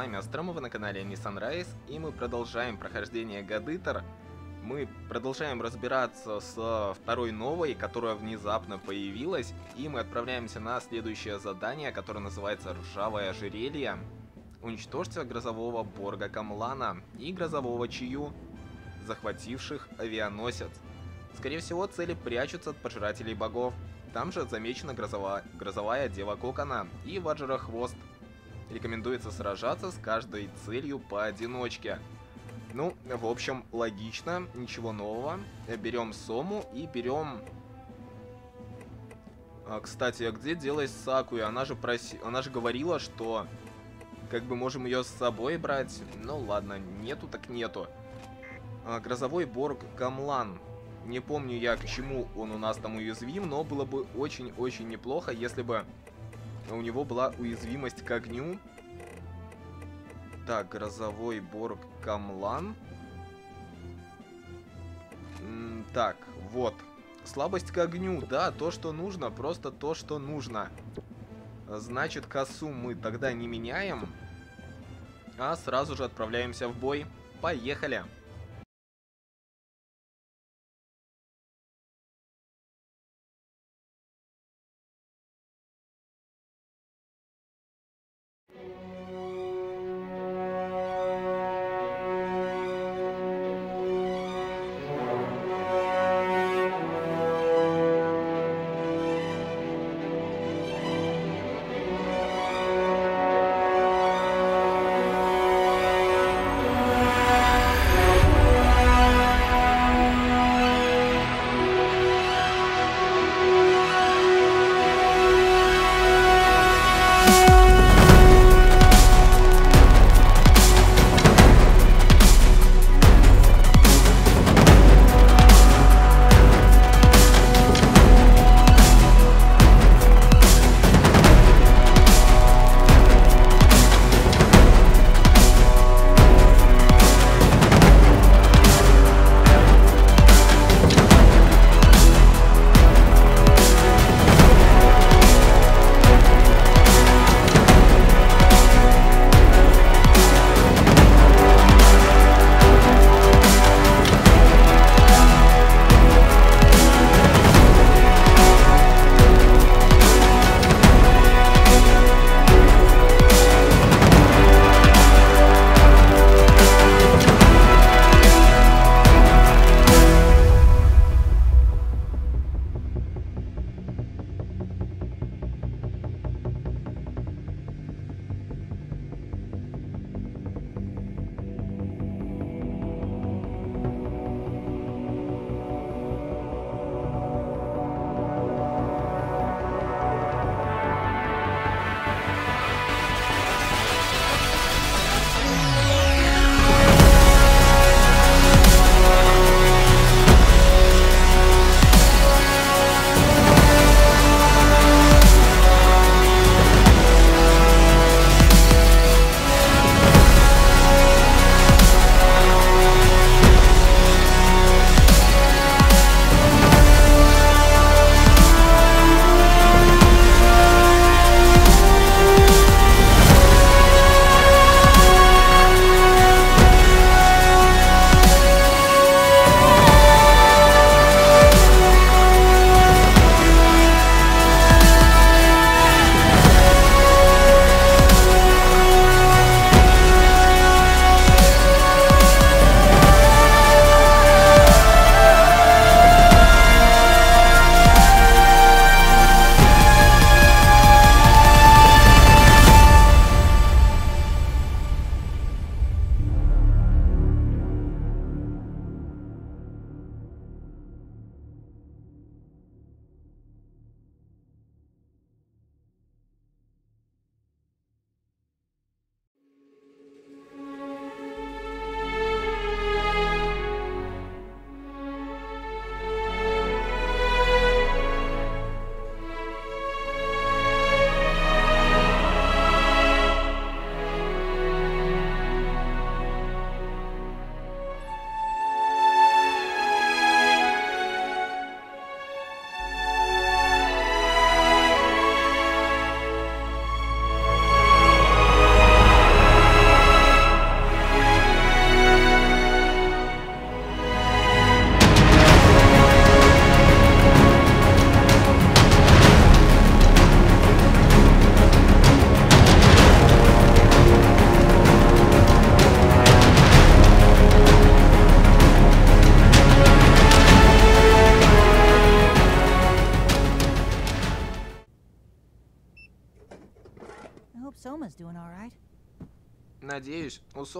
Вами Астрома, вы на канале Nissan Rise, и мы продолжаем прохождение Гадытер. Мы продолжаем разбираться с второй новой, которая внезапно появилась, и мы отправляемся на следующее задание, которое называется «Ржавое ожерелье». Уничтожьте грозового Борга Камлана и грозового Чию, захвативших авианосец. Скорее всего, цели прячутся от пожирателей богов. Там же замечена грозовая, грозовая Дева Кокона и Ваджера Хвост. Рекомендуется сражаться с каждой целью поодиночке. Ну, в общем, логично, ничего нового. Берем Сому и берем... А, кстати, а где делась Сакуя? Она же проси... Она же говорила, что... Как бы можем ее с собой брать. Ну ладно, нету так нету. А, грозовой Борг Камлан. Не помню я, к чему он у нас там уязвим, но было бы очень-очень неплохо, если бы у него была уязвимость к огню. Так, грозовой Борг Камлан. М так, вот. Слабость к огню, да, то, что нужно, просто то, что нужно. Значит, косу мы тогда не меняем, а сразу же отправляемся в бой. Поехали! Soma's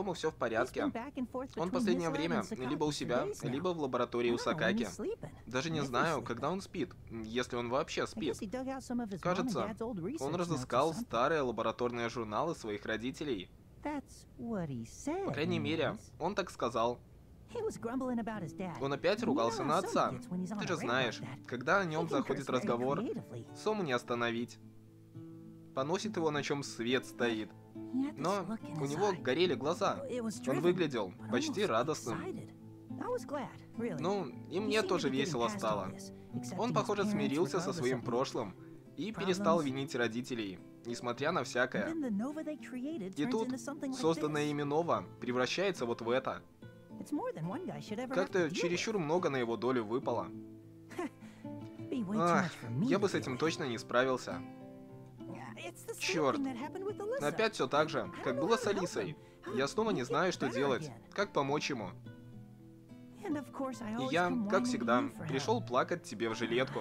Надеюсь, у Сомы все в порядке. Он последнее время либо у себя, либо в лаборатории у Сакаки. Даже не знаю, когда он спит, если он вообще спит. Кажется, Он разыскал старые лабораторные журналы своих родителей. По крайней мере, он так сказал. Он опять ругался на отца. Ты же знаешь, когда о нем заходит разговор. Сому не остановить. Поносит его, на чем свет стоит. Но у него горели глаза. Он выглядел почти радостным. Ну, и мне тоже весело стало. Он, похоже, смирился со своим прошлым и перестал винить родителей, несмотря на всякое. И тут Созданное ими Нова превращается вот в это. Как-то чересчур много на его долю выпало. Ах, я бы с этим точно не справился. Alyssa. Опять все так же, как было с Алисой. Я снова не знаю, что делать. Как помочь ему? И я, как всегда, пришел плакать тебе в жилетку.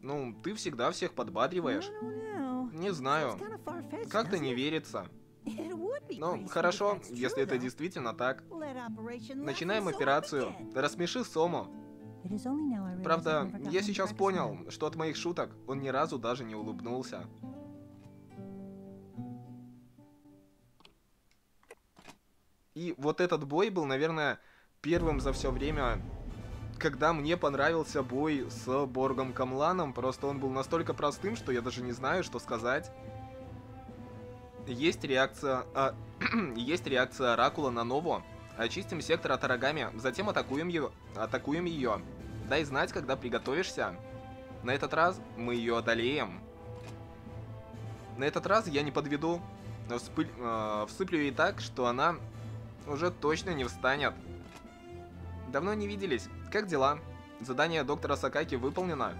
Ну, ты всегда всех подбадриваешь. Не знаю. Как-то не верится. Ну, хорошо, если это действительно так. Начинаем операцию. Рассмеши Сому. Правда, я сейчас понял, что от моих шуток он ни разу даже не улыбнулся. И вот этот бой был, наверное, первым за все время, когда мне понравился бой с Боргом Камланом. Просто он был настолько простым, что я даже не знаю, что сказать. Есть реакция... а, есть реакция Оракула на Нову. Очистим сектор от Арагами, затем атакуем ее. Атакуем ее. Дай знать, когда приготовишься. На этот раз мы ее одолеем. На этот раз я не подведу. Вспыль- э, всыплю ей так, что она уже точно не встанет. Давно не виделись. Как дела? Задание доктора Сакаки выполнено.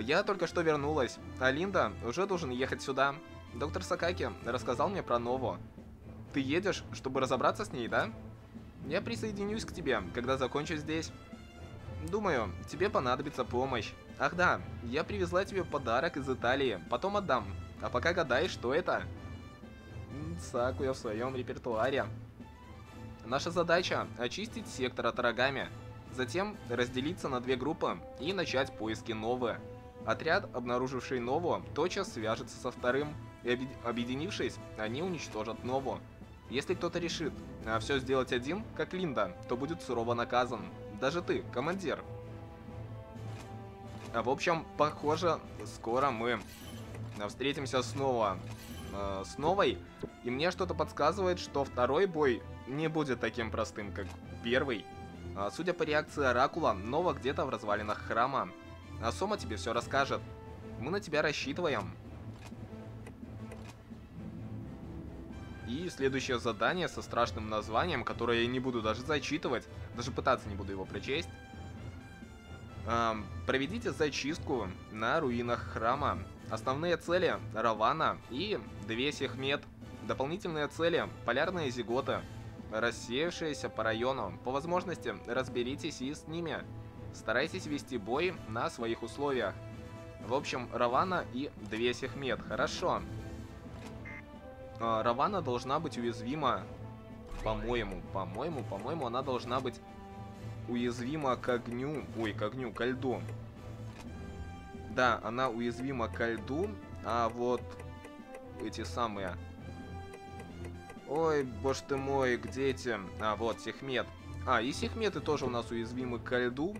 Я только что вернулась, а Линда уже должен ехать сюда. Доктор Сакаки рассказал мне про Нову. Ты едешь, чтобы разобраться с ней, да? Я присоединюсь к тебе, когда закончу здесь. Думаю, тебе понадобится помощь. Ах да, я привезла тебе подарок из Италии, потом отдам. А пока гадай, что это? Сакуя в своем репертуаре. Наша задача – очистить сектор от Арагами. Затем разделиться на две группы и начать поиски Новы. Отряд, обнаруживший Нову, тотчас свяжется со вторым, и объед- объединившись, они уничтожат Нову. Если кто-то решит все сделать один, как Линда, то будет сурово наказан. Даже ты, командир. А в общем, похоже, скоро мы э, встретимся снова э, с новой. И мне что-то подсказывает, что второй бой не будет таким простым, как первый. А, судя по реакции Оракула, Нова где-то в развалинах храма. А Сома тебе все расскажет. Мы на тебя рассчитываем. И следующее задание со страшным названием, которое я не буду даже зачитывать, даже пытаться не буду его прочесть. Ам, проведите зачистку на руинах храма. Основные цели – Равана и две Сехмет. Дополнительные цели – полярные зиготы, рассеявшиеся по району. По возможности разберитесь и с ними. Старайтесь вести бой на своих условиях. В общем, Равана и две Сехмет. Хорошо. А, Равана должна быть уязвима, по-моему, по-моему, по-моему, она должна быть уязвима к огню, ой, к огню, ко льду. Да, она уязвима ко льду, а вот эти самые... Ой, боже ты мой, где эти... А, вот, Сехмет. А, и Сехметы тоже у нас уязвимы ко льду.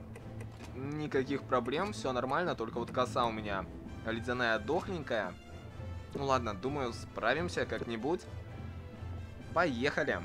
Никаких проблем, все нормально, только вот коса у меня ледяная дохленькая. Ну ладно, думаю, справимся как-нибудь. Поехали.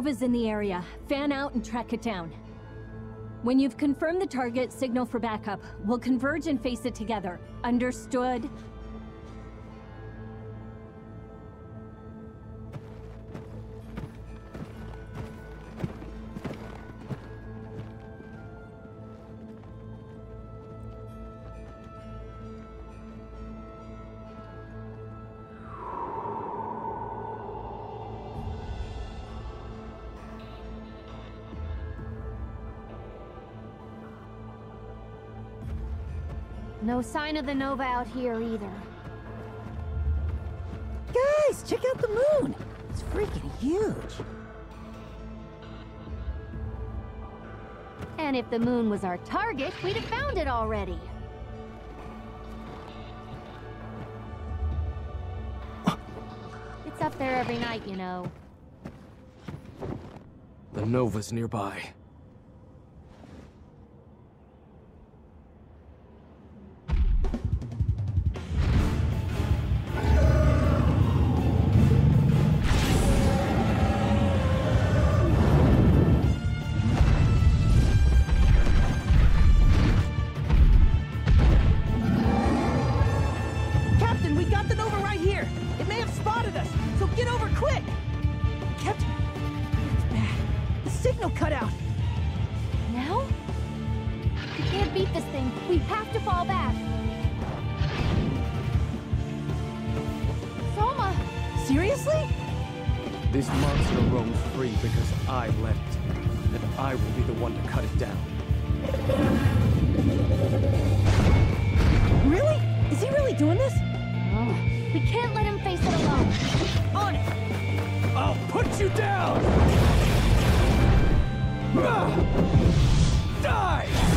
Nova's in the area. Fan out and track it down. When you've confirmed the target, signal for backup. We'll converge and face it together. Understood? No sign of the Nova out here either. Guys, check out the moon. It's freaking huge. And if the moon was our target, we'd have found it already. It's up there every night, you know. The Nova's nearby. Doing this? Oh, we can't let him face it alone. On it. I'll put you down! Ah! Die!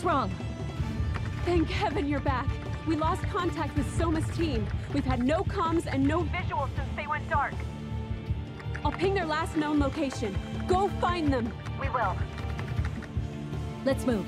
What's wrong? Thank heaven you're back. We lost contact with Soma's team. We've had no comms and no visuals since they went dark. I'll ping their last known location. Go find them. We will. Let's move.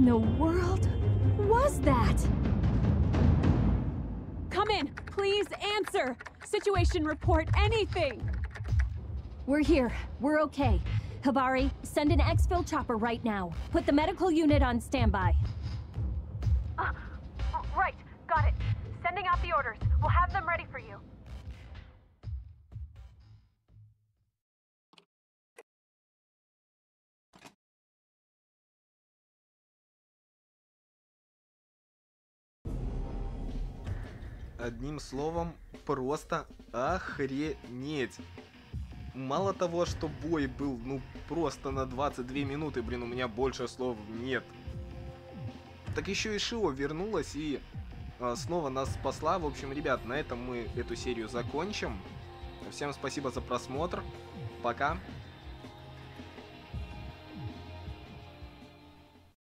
In the world was that? Come in, please answer. Situation report, anything. We're here. We're okay. Habari, send an exfil chopper right now. Put the medical unit on standby. Uh, right, got it. Sending out the orders. We'll have them ready for you. Одним словом, просто охренеть. Мало того, что бой был, ну, просто на 22 минуты, блин, у меня больше слов нет. Так еще и Шио вернулась и а, снова нас спасла. В общем, ребят, на этом мы эту серию закончим. Всем спасибо за просмотр. Пока.